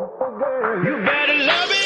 You better love it.